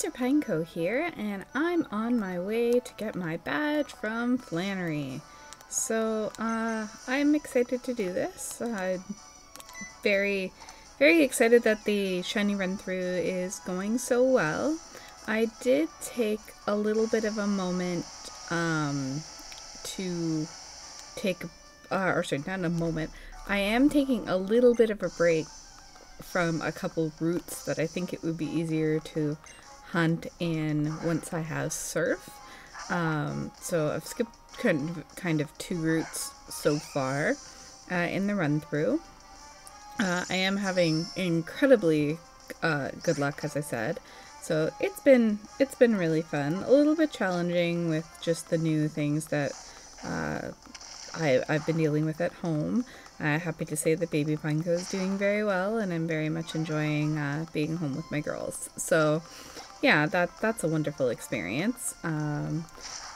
Professor Pineco here, and I'm on my way to get my badge from Flannery. So, uh, I'm excited to do this. Uh, very, very excited that the shiny run through is going so well. I did take a little bit of a moment um, to take, uh, or sorry, not a moment. I am taking a little bit of a break from a couple routes that I think it would be easier to hunt in once I have surf. Um, so I've skipped kind of, kind of two routes so far uh, in the run through. Uh, I am having incredibly uh, good luck, as I said. So it's been it's been really fun. A little bit challenging with just the new things that uh, I, I've been dealing with at home. Uh, happy to say that Baby Pineco is doing very well, and I'm very much enjoying uh, being home with my girls. So, yeah, that that's a wonderful experience. Um,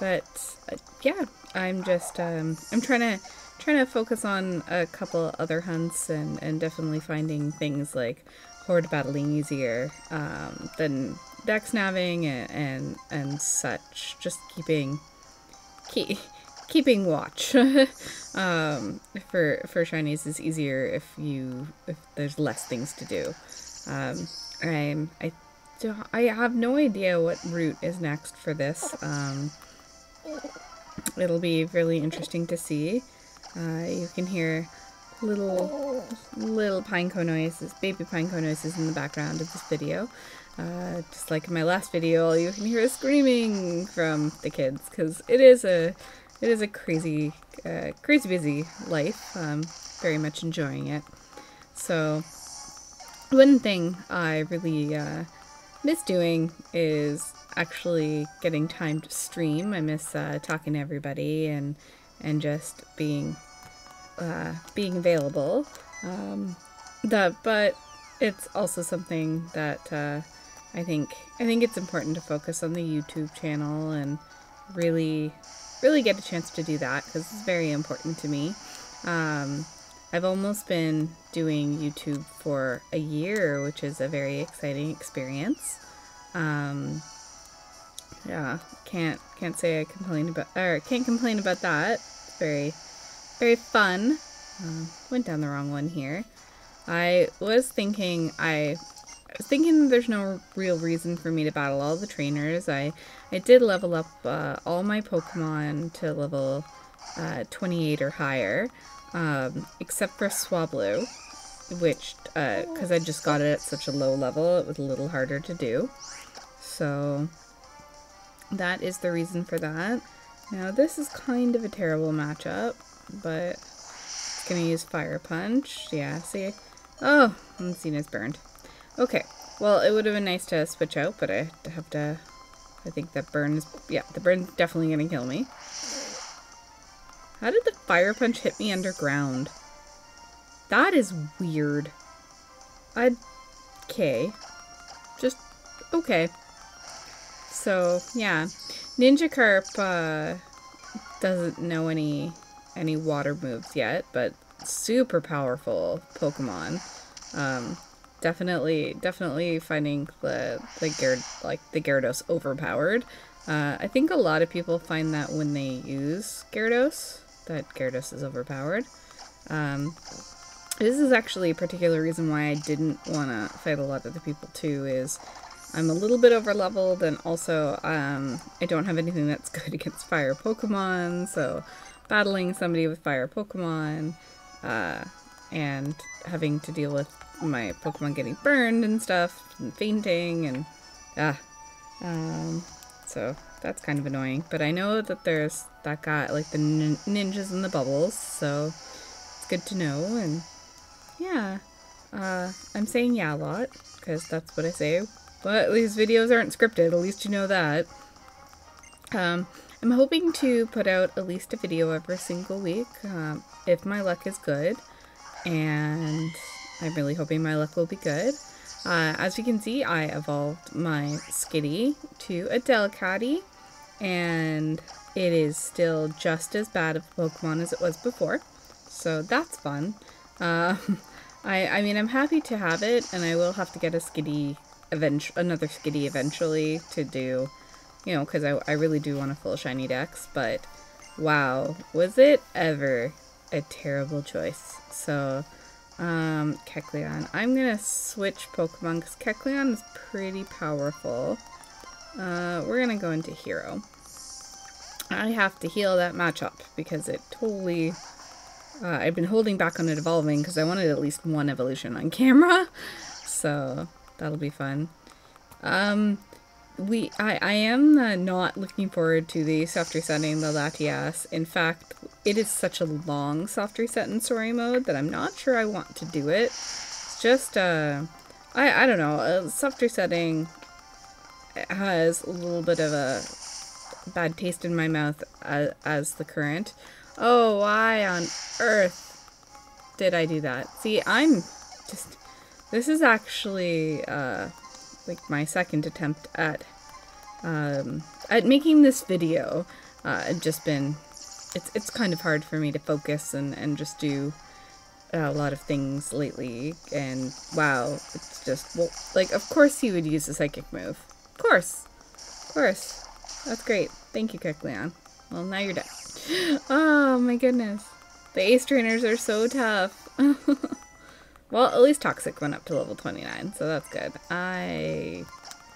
but uh, yeah, I'm just um, I'm trying to trying to focus on a couple other hunts and and definitely finding things like horde battling easier um, than dex naving and, and and such. Just keeping keep keeping watch um, for for shinies is easier if you if there's less things to do. Um, I'm I do I have no idea what route is next for this. Um, it'll be really interesting to see. Uh, you can hear little little pineco noises, baby pineco noises in the background of this video. Uh, just like in my last video, you can hear screaming from the kids because it is a it is a crazy, uh, crazy busy life. Um, very much enjoying it. So, one thing I really uh, miss doing is actually getting time to stream. I miss uh, talking to everybody and and just being uh, being available. Um, that, but it's also something that uh, I think I think it's important to focus on the YouTube channel and really really get a chance to do that because it's very important to me. Um, I've almost been doing YouTube for a year, which is a very exciting experience. Um, yeah, can't can't say I complain about or can't complain about that. It's very very fun. Uh, went down the wrong one here. I was thinking I I was thinking there's no real reason for me to battle all the trainers. I, I did level up uh, all my Pokemon to level uh, 28 or higher, um, except for Swablu, which, because uh, I just got it at such a low level, it was a little harder to do. So, that is the reason for that. Now, this is kind of a terrible matchup, but it's going to use Fire Punch. Yeah, see? Oh, Unseena's burned. Okay, well, it would have been nice to switch out, but I have to... I think that burn is... Yeah, the burn's definitely going to kill me. How did the fire punch hit me underground? That is weird. I... Okay. Just... Okay. So, yeah. Ninja Carp, uh, doesn't know any any water moves yet, but super powerful Pokemon. Um, definitely definitely finding the the Gyar- like the Gyarados overpowered. Uh, I think a lot of people find that when they use Gyarados, that Gyarados is overpowered. Um, this is actually a particular reason why I didn't want to fight a lot of the people too, is I'm a little bit over leveled and also um, I don't have anything that's good against fire Pokemon, so battling somebody with fire Pokemon uh, and having to deal with my Pokemon getting burned and stuff, and fainting, and ah. Um, so that's kind of annoying. But I know that there's that got like the nin ninjas and the bubbles, so it's good to know. And yeah, uh, I'm saying yeah a lot, because that's what I say. But these videos aren't scripted, at least you know that. Um, I'm hoping to put out at least a video every single week, um, if my luck is good. And I'm really hoping my luck will be good. Uh, as you can see, I evolved my Skitty to a Delcatty, and it is still just as bad of Pokemon as it was before, so that's fun. Uh, I, I mean, I'm happy to have it, and I will have to get a Skitty eventually another skitty eventually to do, you know, because I, I really do want a full shiny dex, but wow, was it ever a terrible choice. So, um, Kecleon. I'm gonna switch Pokemon because Kecleon is pretty powerful. Uh, we're gonna go into Hero. I have to heal that Machop because it totally... Uh, I've been holding back on it evolving because I wanted at least one evolution on camera. So that'll be fun. Um, we I, I am uh, not looking forward to the soft resetting the Latias. In fact, it is such a long soft reset in story mode that I'm not sure I want to do it. It's just, uh, I, I don't know, uh, soft resetting has a little bit of a bad taste in my mouth as, as the current. Oh, why on earth did I do that? See, I'm just, this is actually, uh, like my second attempt at um, at making this video. Uh, I've just been it's it's kind of hard for me to focus and and just do a lot of things lately. And wow, it's just well, like of course he would use a psychic move. Course, of course. That's great. Thank you, Kecleon. Well, now you're dead. Oh my goodness. The ace trainers are so tough. Well, at least Toxic went up to level 29, so that's good. I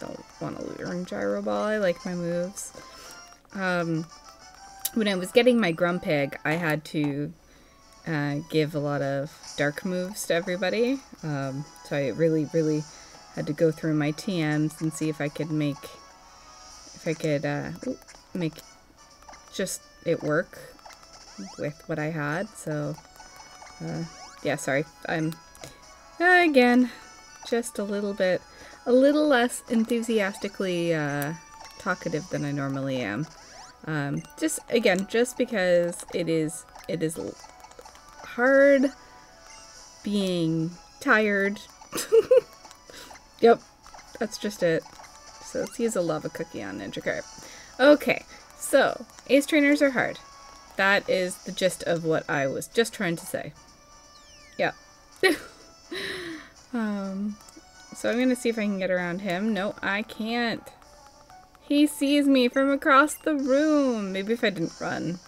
don't want to learn Gyro Ball. I like my moves. Um, when I was getting my Grumpig, I had to uh, give a lot of dark moves to everybody. Um, so I really, really had to go through my TMs and see if I could make, if I could uh, make just it work with what I had. So, uh, yeah, sorry. I'm again, just a little bit, a little less enthusiastically uh, talkative than I normally am. Um, just again, just because it is, it is hard being tired. yep, that's just it. So let's use a lava cookie on Ninja Okay, so ace trainers are hard. That is the gist of what I was just trying to say. Yeah. um, so I'm going to see if I can get around him. No, I can't. He sees me from across the room. Maybe if I didn't run.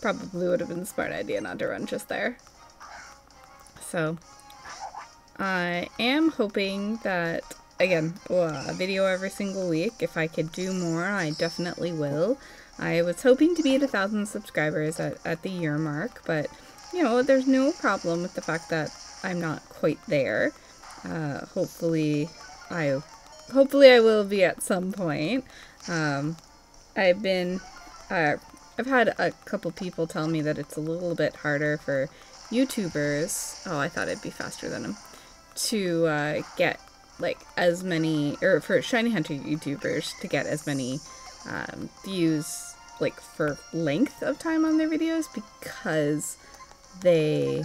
Probably would have been a smart idea not to run just there. So, I am hoping that, again, a video every single week. If I could do more, I definitely will. I was hoping to be at a thousand subscribers at, at the year mark, but, you know, there's no problem with the fact that I'm not quite there. Uh, hopefully, I hopefully I will be at some point. Um, I've been uh, I've had a couple people tell me that it's a little bit harder for YouTubers. Oh, I thought I'd be faster than them to uh, get like as many or for shiny hunter YouTubers to get as many um, views like for length of time on their videos because they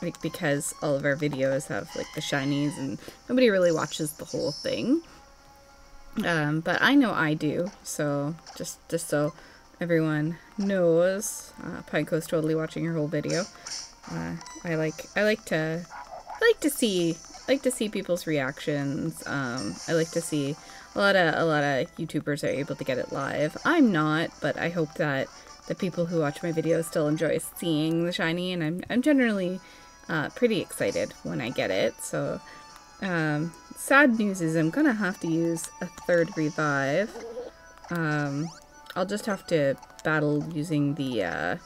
like because all of our videos have like the shinies and nobody really watches the whole thing. Um, but I know I do, so just just so everyone knows, uh, Pineco's totally watching your whole video. Uh, I like I like to I like to see like to see people's reactions. Um, I like to see a lot of a lot of YouTubers are able to get it live. I'm not, but I hope that the people who watch my videos still enjoy seeing the shiny, and I'm I'm generally uh, pretty excited when I get it. So, um, sad news is I'm gonna have to use a third revive. Um, I'll just have to battle using the uh,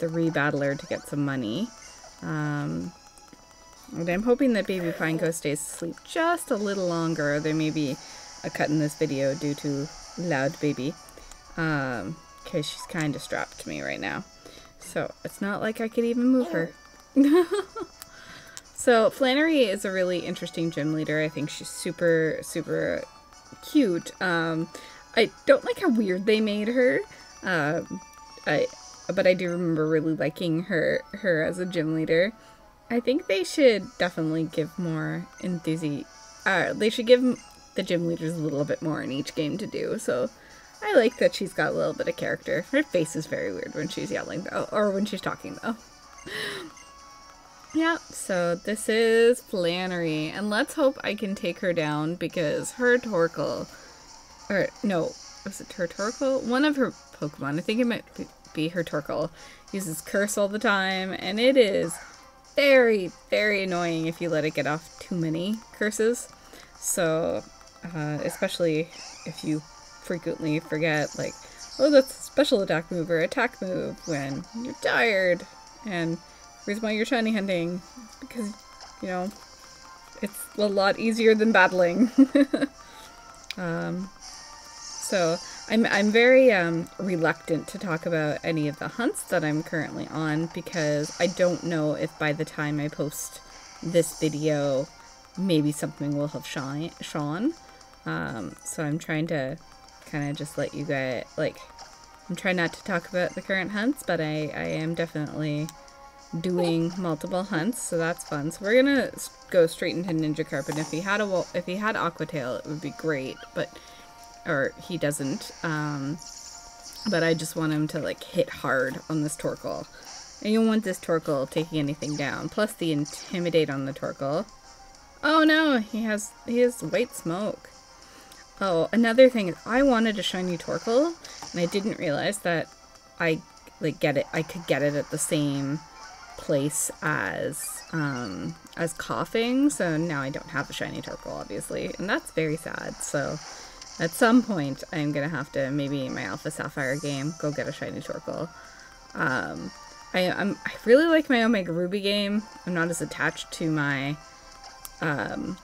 the rebattler to get some money. Um, and I'm hoping that Baby Pineco stays asleep just a little longer. There may be a cut in this video due to loud baby. Um, because she's kind of strapped to me right now. So it's not like I could even move her. so Flannery is a really interesting gym leader. I think she's super, super cute. Um, I don't like how weird they made her. Um, I, but I do remember really liking her, her as a gym leader. I think they should definitely give more enthusiasm. Uh, they should give the gym leaders a little bit more in each game to do. So I like that she's got a little bit of character. Her face is very weird when she's yelling though, or when she's talking though. yeah, so this is Flannery, and let's hope I can take her down because her Torkoal, or no, was it her Torkoal? One of her Pokemon, I think it might be her Torkoal, uses Curse all the time, and it is very, very annoying if you let it get off too many curses. So, uh, especially if you frequently forget, like, oh, that's a special attack move or attack move when you're tired. And reason why you're shiny hunting is because, you know, it's a lot easier than battling. um, so I'm, I'm very um, reluctant to talk about any of the hunts that I'm currently on because I don't know if by the time I post this video, maybe something will have shone. Um, so I'm trying to kind of just let you guys, like, I'm trying not to talk about the current hunts, but I, I am definitely doing multiple hunts, so that's fun. So we're gonna go straight into Ninja Carp, and if he had a if he had Aqua Tail, it would be great, but or he doesn't. Um, but I just want him to like hit hard on this Torkoal. And you want this Torkoal taking anything down. Plus the Intimidate on the Torkoal. Oh no, he has he has white smoke. Oh, another thing I wanted a shiny Torkoal, and I didn't realize that I like get it I could get it at the same place as um as Koffing. so now I don't have a shiny Torkoal obviously, and that's very sad. So at some point, I'm gonna have to maybe in my Alpha Sapphire game go get a shiny Torkoal. Um, I I'm, I really like my Omega Ruby game. I'm not as attached to my um,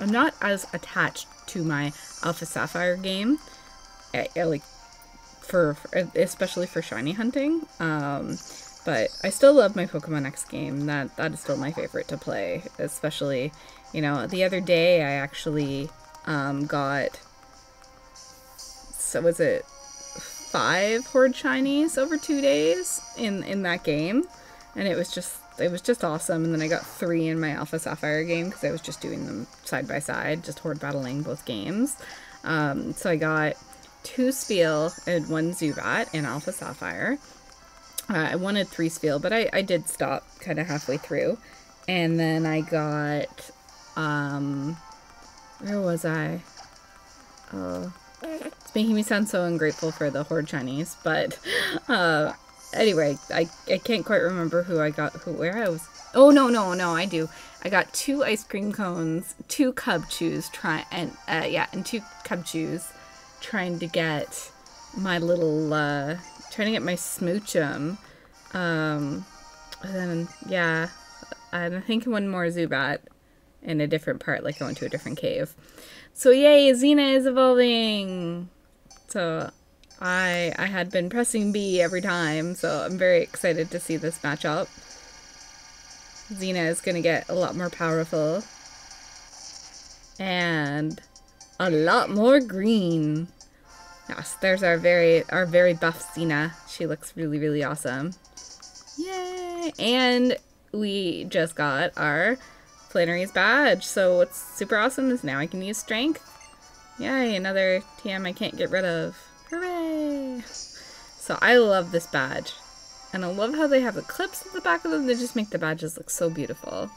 I'm not as attached to my Alpha Sapphire game. I, eh, I like for, for, especially for shiny hunting. Um, but I still love my Pokemon X game. That that is still my favorite to play. Especially, you know, the other day I actually um, got so was it five horde shinies over two days in in that game? And it was just it was just awesome. And then i got three in my alpha sapphire game because i was just doing them side by side just horde battling both games. Um, so i got two Spheal and one zubat in alpha sapphire. Uh, i wanted three Spheal but i i did stop kind of halfway through. And then i got um where was i? Oh it's making me sound so ungrateful for the Horde shinies, but uh, anyway, I, I can't quite remember who I got, who where I was. Oh no no no, I do. I got two ice cream cones, two Cubchoos, try and uh, yeah, and two Cubchoos, trying to get my little uh, trying to get my smoochum. Um, and then yeah, and I think one more Zubat in a different part, like going to a different cave. So yay, Xena is evolving! So I I had been pressing B every time, so I'm very excited to see this matchup. Xena is gonna get a lot more powerful. And a lot more green. Yes, there's our very our very buff Xena. She looks really, really awesome. Yay! And we just got our Flannery's badge. So what's super awesome is now I can use strength. Yay, another TM I can't get rid of. Hooray! So I love this badge. And I love how they have the clips at the back of them. They just make the badges look so beautiful.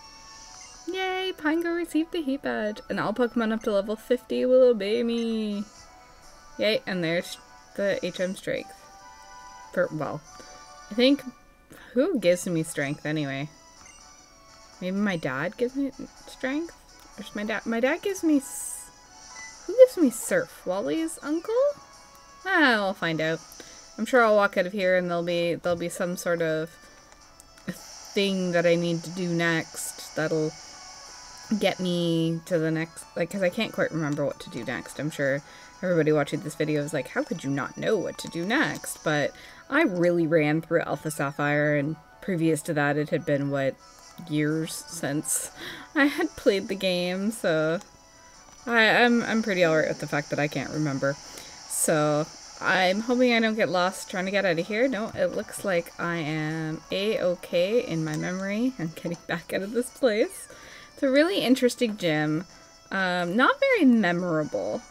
Yay, Pineco received the heat badge. And all Pokemon up to level 50 will obey me. Yay, and there's the HM strength. For, well, I think, who gives me strength anyway? Maybe my dad gives me strength? Or my dad? My dad gives me... Who gives me surf? Wally's uncle? Ah, I'll find out. I'm sure I'll walk out of here and there'll be there'll be some sort of thing that I need to do next that'll get me to the next like because I can't quite remember what to do next. I'm sure everybody watching this video is like, how could you not know what to do next? But I really ran through Alpha Sapphire and previous to that it had been what years since I had played the game, so I, am I'm, I'm pretty alright with the fact that I can't remember. So I'm hoping I don't get lost trying to get out of here. No, it looks like I am a-okay in my memory and getting back out of this place. It's a really interesting gym. Um, not very memorable.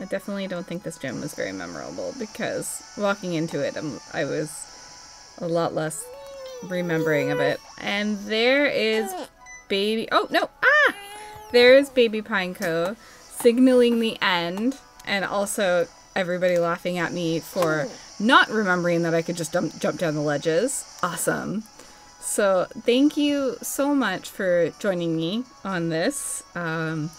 I definitely don't think this gym was very memorable because walking into it, I'm, I was a lot less remembering of it. And there is baby. Oh no! Ah, there's baby Pineco signaling the end, and also everybody laughing at me for not remembering that I could just jump, jump down the ledges. Awesome. So thank you so much for joining me on this. Um,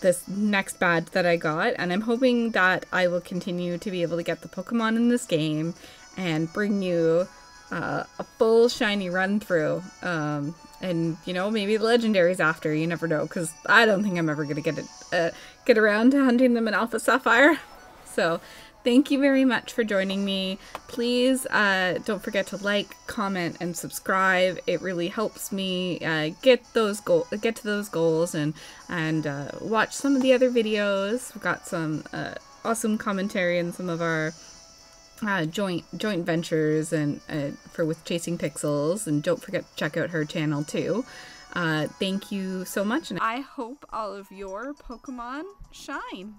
this next badge that I got, and I'm hoping that I will continue to be able to get the Pokemon in this game and bring you uh, a full shiny run through. Um, and you know maybe the legendaries after. You never know, because I don't think I'm ever gonna get it uh, get around to hunting them in Alpha Sapphire. So thank you very much for joining me. Please uh, don't forget to like, comment, and subscribe. It really helps me uh, get those goal get to those goals and and uh, watch some of the other videos. We've got some uh, awesome commentary in some of our uh, joint joint ventures and uh, for with chasing pixels and don't forget to check out her channel too. Uh, thank you so much and i hope all of your pokemon shine